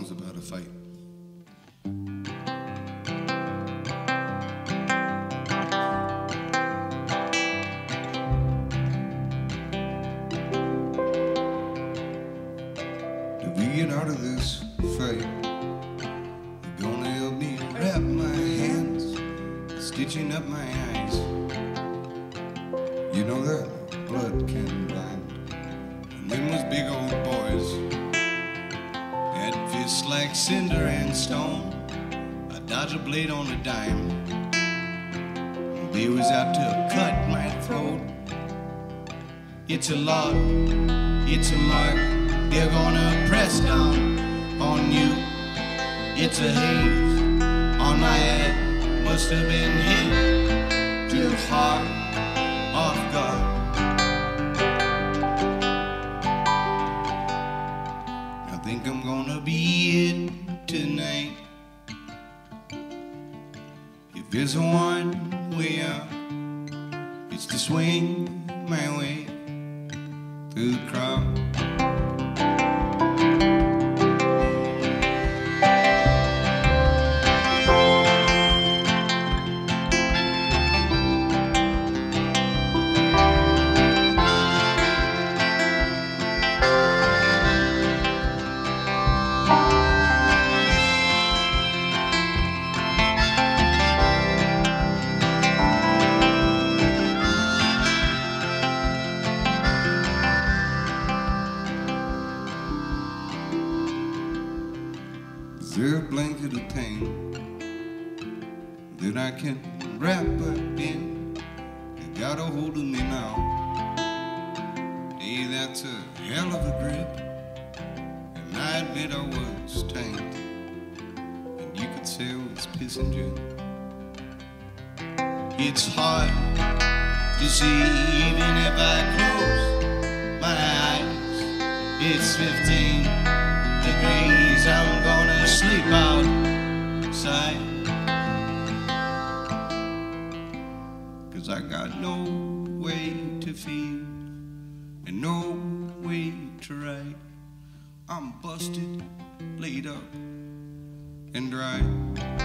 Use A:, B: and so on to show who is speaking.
A: a fight. Did we get out of this fight? You gonna help me wrap my hands, stitching up my eyes. You know that blood can blind. And them was big old. Fists like cinder and stone. A blade on a dime. They was out to cut my throat. It's a lot, it's a mark. They're gonna press down on you. It's a haze on my head. Must have been hit think I'm gonna be it tonight. If there's one way out, it's to swing my way through the crowd. A blanket of pain that I can wrap up in? You got a hold of me now. Hey, that's a hell of a grip. And I admit I was tanked. And you could say I was pissing you. It's hard to see even if I close my eyes. It's 15 I got no way to feel and no way to write. I'm busted, laid up, and dry.